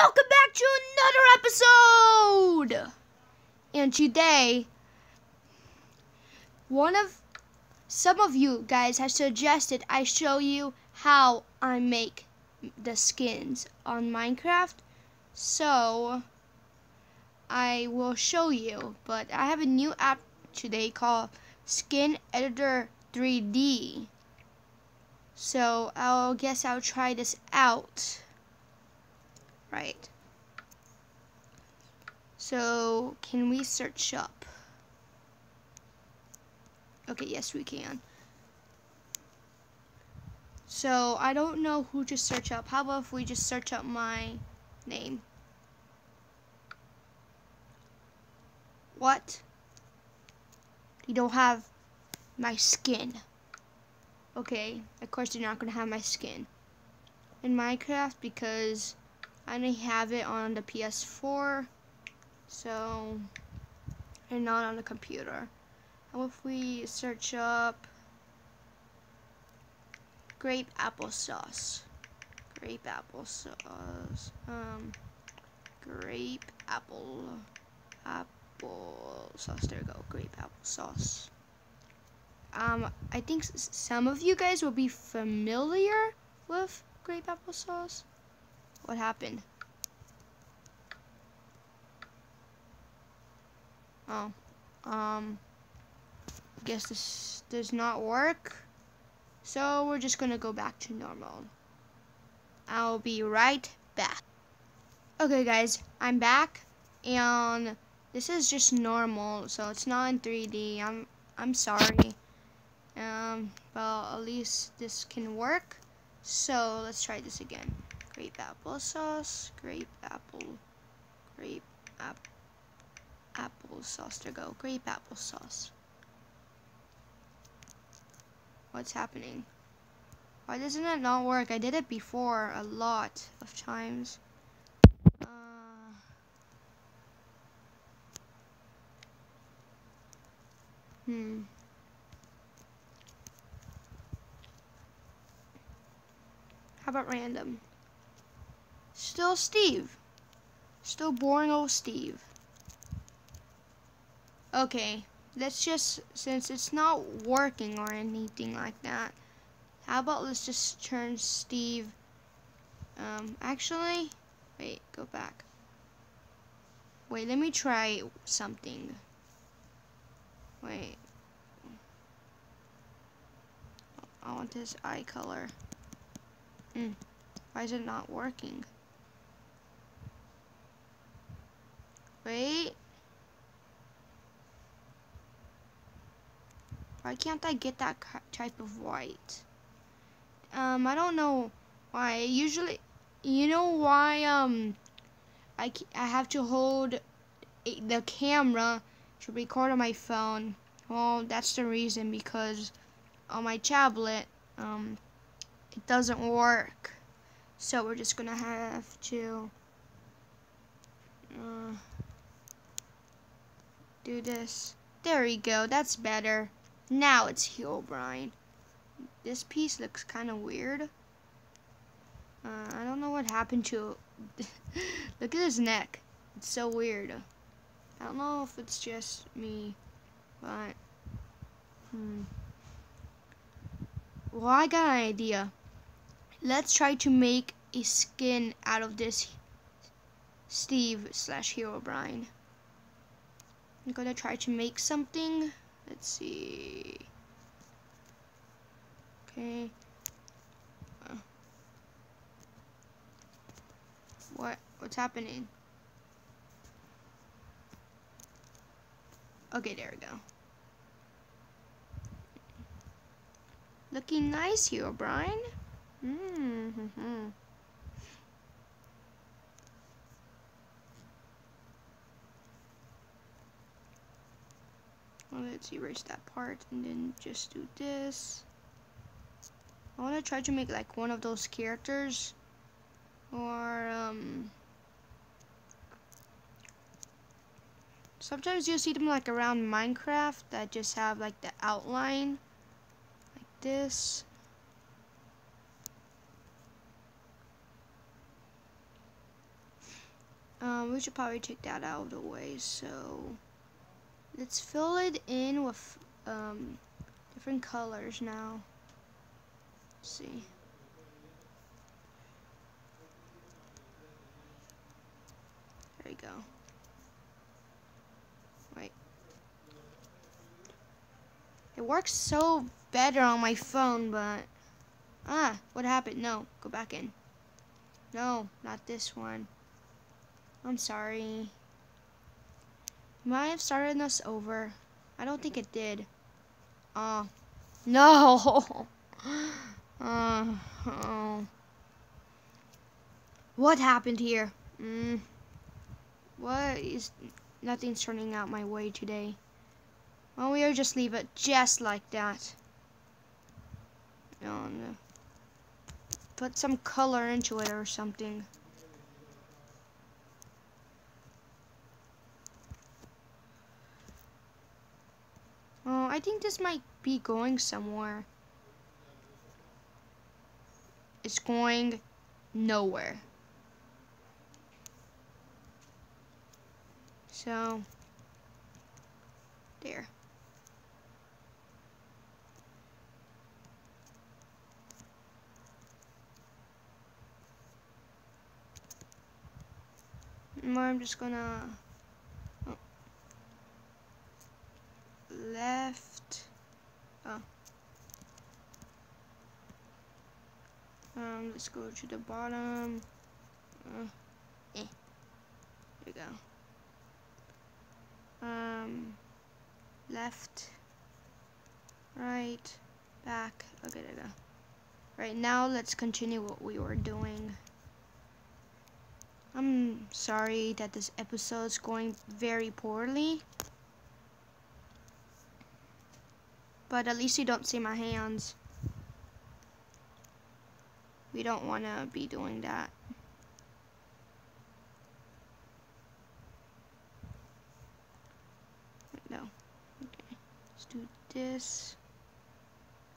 welcome back to another episode! And today, one of, some of you guys have suggested I show you how I make the skins on Minecraft. So, I will show you, but I have a new app today called Skin Editor 3D. So, I'll guess I'll try this out. Right. So, can we search up? Okay, yes we can. So, I don't know who to search up. How about if we just search up my name? What? You don't have my skin. Okay, of course you're not going to have my skin in Minecraft because I only have it on the PS4, so, and not on the computer. How if we search up grape applesauce? Grape applesauce. Um, grape apple, apple sauce. There we go. Grape applesauce. Um, I think some of you guys will be familiar with grape applesauce. What happened? Oh. Um. Guess this does not work. So we're just gonna go back to normal. I'll be right back. Okay guys, I'm back and this is just normal, so it's not in 3D. I'm I'm sorry. Um, well, at least this can work. So let's try this again grape applesauce, grape apple, grape app, applesauce to go, grape apple sauce. What's happening? Why doesn't it not work? I did it before a lot of times. Uh, hmm. How about random? Still Steve. Still boring old Steve. Okay, let's just, since it's not working or anything like that, how about let's just turn Steve, um, actually, wait, go back. Wait, let me try something. Wait. I want his eye color. Hmm. Why is it not working? Wait. Why can't I get that type of white? Um, I don't know why. Usually, you know why, um, I, I have to hold the camera to record on my phone. Well, that's the reason because on my tablet, um, it doesn't work. So we're just gonna have to, uh, do this. There we go, that's better. Now it's Herobrine. This piece looks kind of weird. Uh, I don't know what happened to Look at his neck. It's so weird. I don't know if it's just me, but... Hmm. Well, I got an idea. Let's try to make a skin out of this Steve slash Herobrine. I'm gonna try to make something. Let's see. Okay. Uh, what? What's happening? Okay, there we go. Looking nice Herobrine. Mm hmm. Let's erase that part and then just do this. I want to try to make like one of those characters or um sometimes you'll see them like around Minecraft that just have like the outline like this Um, we should probably take that out of the way. So let's fill it in with um, different colors now. Let's see. There you go. Wait. It works so better on my phone, but... Ah, what happened? No, go back in. No, not this one. I'm sorry. Might have started us over. I don't think it did. Oh. No! uh, oh. What happened here? Mm. What is... Nothing's turning out my way today. Well, we'll just leave it just like that. Oh, no. Put some color into it or something. Oh, I think this might be going somewhere. It's going nowhere. So, there. I'm just gonna oh. Left. Oh. Um, let's go to the bottom. Uh, eh. There we go. Um, left, right, back. Okay, there we go. Right now, let's continue what we were doing. I'm sorry that this episode is going very poorly. But at least you don't see my hands. We don't want to be doing that. No. Okay. Let's do this.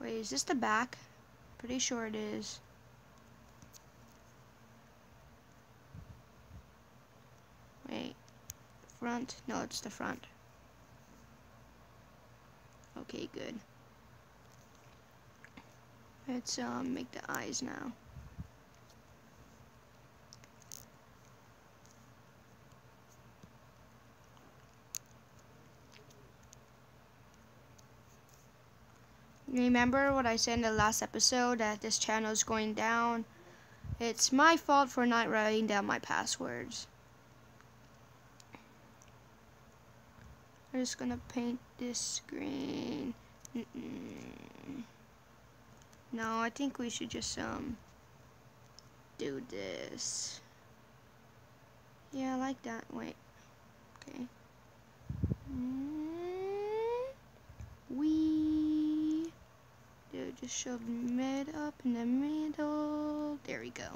Wait, is this the back? Pretty sure it is. Wait. Front? No, it's the front. Okay, good. Let's um, make the eyes now. Remember what I said in the last episode that this channel is going down? It's my fault for not writing down my passwords. I'm just gonna paint this screen. Mm -mm. No, I think we should just um do this. Yeah, I like that. Wait. Okay. Mm, we do just show mid up in the middle. There we go.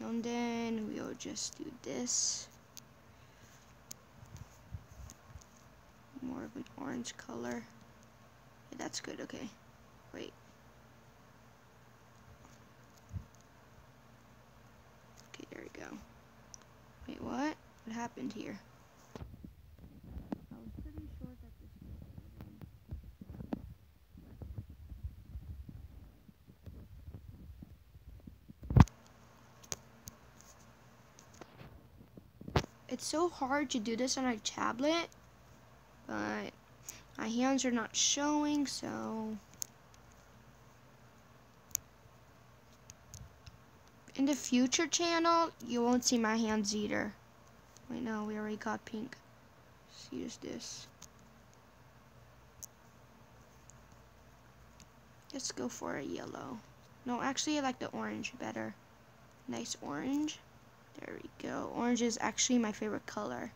And then we'll just do this. More of an orange color. Yeah, that's good, okay. Wait. Okay, there we go. Wait, what? What happened here? I was pretty sure that this It's so hard to do this on a tablet but my hands are not showing, so in the future channel, you won't see my hands either. Wait, no, we already got pink. Let's use this. Let's go for a yellow. No, actually, I like the orange better. Nice orange. There we go. Orange is actually my favorite color.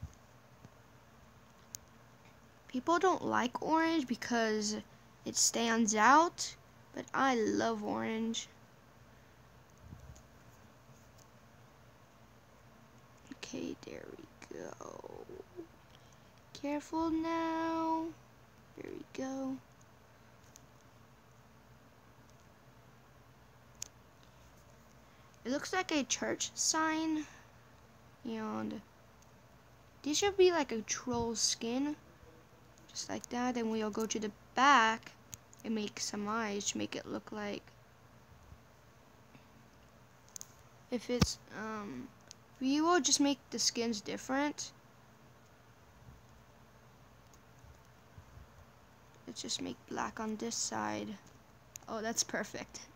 People don't like orange because it stands out, but I love orange. Okay, there we go. Careful now. There we go. It looks like a church sign. And this should be like a troll skin. Just like that. Then we'll go to the back and make some eyes to make it look like if it's um we will just make the skins different. Let's just make black on this side. Oh that's perfect.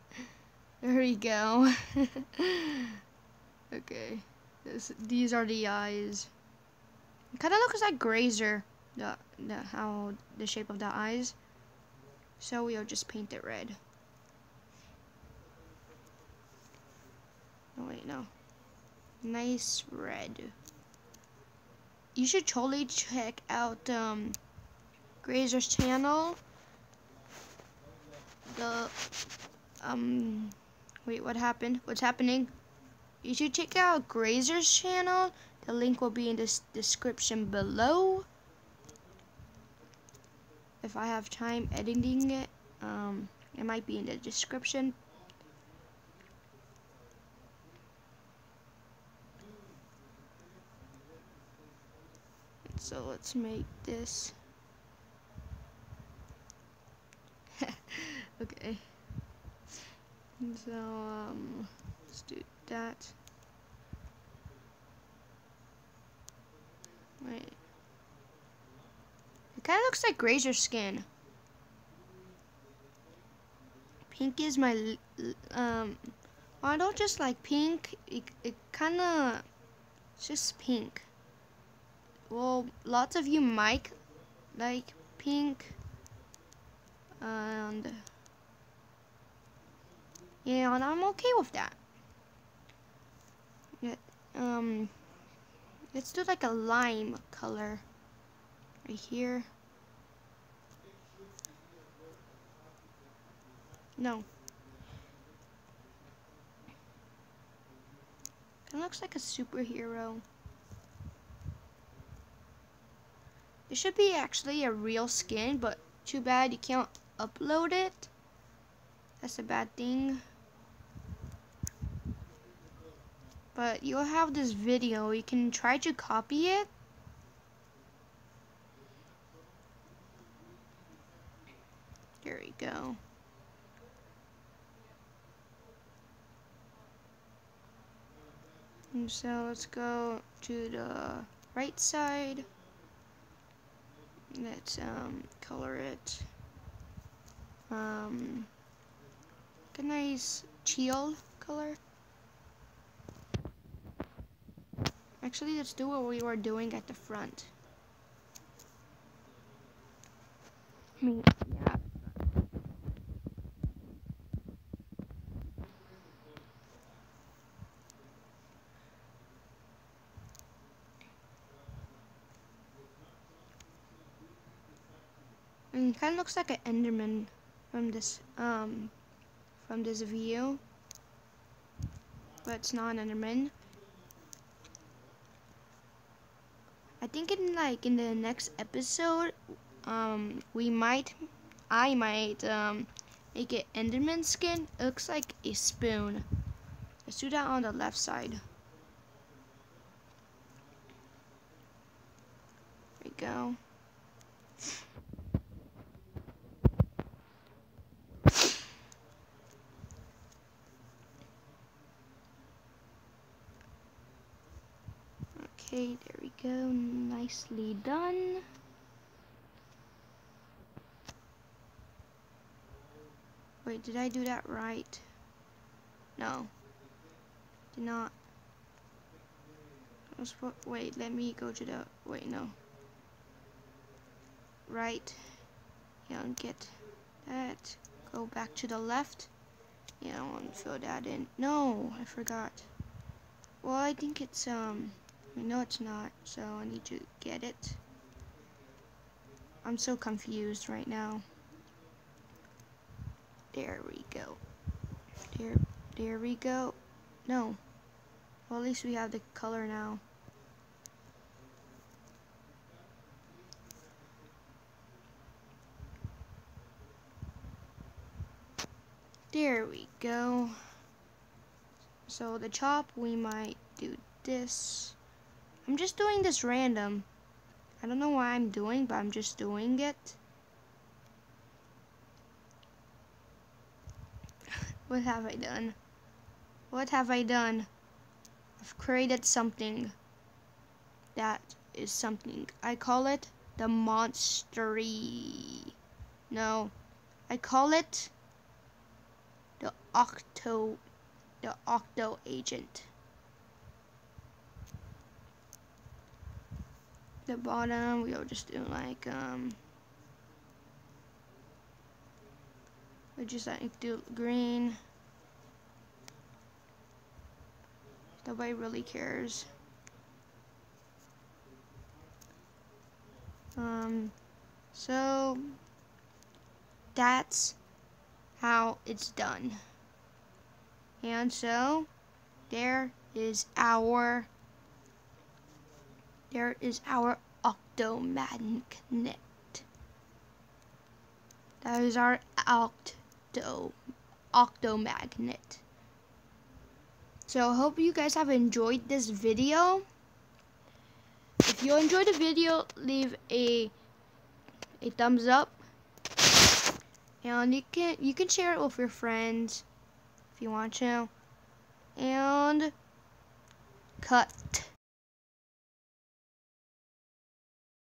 There we go. Okay. This, these are the eyes. Kind of looks like Graser the, the how the shape of the eyes so we'll just paint it red Oh wait, no. Nice red. You should totally check out um, Graser's channel. The um, wait, what happened? What's happening? You should check out Graser's channel. The link will be in the description below. If I have time editing it, um, it might be in the description. So let's make this. okay. So, um, let's do that. Wait. It kind of looks like Graser skin. Pink is my, um, I don't just like pink. It, it kind of, it's just pink. Well, lots of you might like pink. And yeah, and I'm okay with that. Yeah, um, let's do like a lime color right here. No. It looks like a superhero. It should be actually a real skin, but too bad you can't upload it. That's a bad thing. But you'll have this video. You can try to copy it. There we go. And so let's go to the right side. Let's um, color it. Um, a nice teal color. Actually, let's do what we were doing at the front. Yeah. And kind of looks like an Enderman from this um from this view, but it's not an Enderman. I think in like in the next episode, um, we might, I might um make it Enderman skin. It looks like a spoon. Let's do that on the left side. There we go. Okay, there we go. Nicely done. Wait, did I do that right? No. Did not. Wait, let me go to the... Wait, no. Right. Yeah, and get that. Go back to the left. Yeah, I want to fill that in. No, I forgot. Well, I think it's, um... I know it's not, so I need to get it. I'm so confused right now. There we go. There, there we go. No. Well, at least we have the color now. There we go. So the chop, we might do this. I'm just doing this random. I don't know why I'm doing, but I'm just doing it. what have I done? What have I done? I've created something that is something. I call it the monstery. No, I call it the octo, the octo agent. The bottom, we'll just do like, um, we just like do green. Nobody really cares. Um, so that's how it's done. And so there is our there is our octomagnet. That is our octo octomagnet. So I hope you guys have enjoyed this video. If you enjoyed the video, leave a a thumbs up. And you can you can share it with your friends if you want to. And cut.